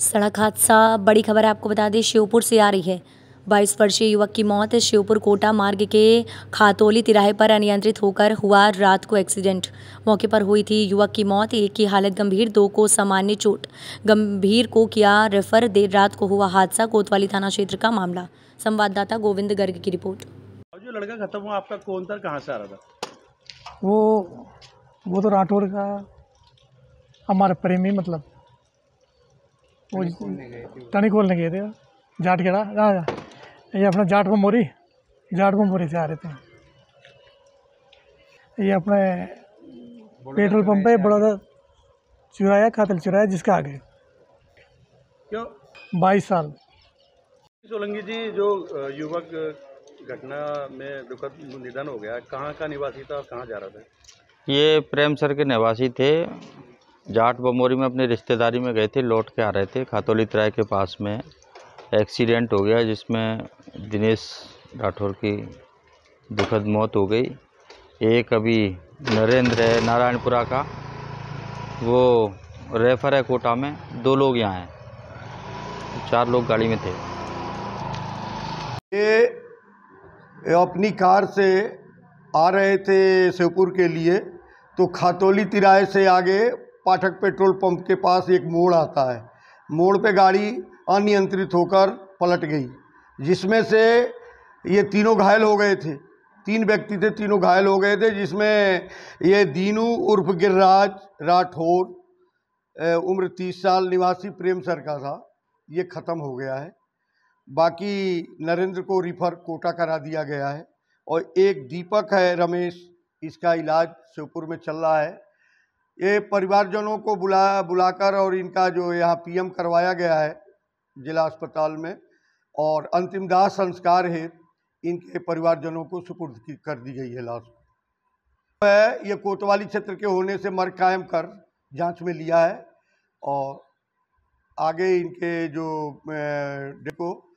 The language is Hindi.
सड़क हादसा बड़ी खबर आपको बता दें श्योपुर से आ रही है। बाईस वर्षीय युवक की मौत श्योपुर कोटा मार्ग के खातोली तिराहे पर अनियंत्रित होकर हुआ रात को एक्सीडेंट। मौके पर हुई थी युवक की मौत एक की हालत गंभीर दो को सामान्य चोट। गंभीर को किया रेफर देर रात को हुआ हादसा कोतवाली थाना क्षेत्र का मामला। संवाददाता गोविंद गर्ग की रिपोर्ट। जो लड़का खत्म हुआ आपका कौन था कहाँ से आ रहा था? वो वो तो राठौर का हमारे प्रेमी मतलब। वो टनी खोलने गए थे जाट जा ये अपना जाट को मोरी जाट को मोरी से आ रहे थे ये अपने पेट्रोल पंप पे बड़ा चुराया खातल चुराया जिसका आगे क्यों बाईस साल सोलंकी जी जो युवक घटना में दुखद निधन हो गया कहाँ का निवासी था और कहाँ जा रहा था ये प्रेम सर के निवासी थे जाट बमोरी में अपनी रिश्तेदारी में गए थे, लौट के आ रहे थे। खातोली तराई के पास में एक्सीडेंट हो गया, जिसमें दिनेश राठौर की दुखद मौत हो गई। एक अभी नरेंद्र है, नारायणपुरा का। वो रेफर है कोटा में, दो लोग यहाँ हैं। चार लोग गाड़ी में थे। ये अपनी कार से आ रहे थे शिवपुर के लिए तो खातोली तिराहे से आगे पाठक पेट्रोल पंप के पास एक मोड़ आता है। मोड़ पे गाड़ी अनियंत्रित होकर पलट गई, जिसमें से ये तीनों घायल हो गए थे। तीन व्यक्ति थे, तीनों घायल हो गए थे, जिसमें ये दीनू उर्फ़ गिरिराज राठौर उम्र तीस साल, निवासी प्रेम सर का था। ये ख़त्म हो गया है। बाकी नरेंद्र को रिफर कोटा करा दिया गया है। और एक दीपक है रमेश, इसका इलाज शिवपुर में चल रहा है। ये परिवारजनों को बुला, बुलाकर और इनका जो यहाँ पीएम करवाया गया है जिला अस्पताल में और अंतिम दाह संस्कार हेतु इनके परिवारजनों को सुपुर्द की, कर दी गई है लाश। है ये कोतवाली क्षेत्र के होने से मर्ग कायम कर जाँच में लिया है और आगे इनके जो देखो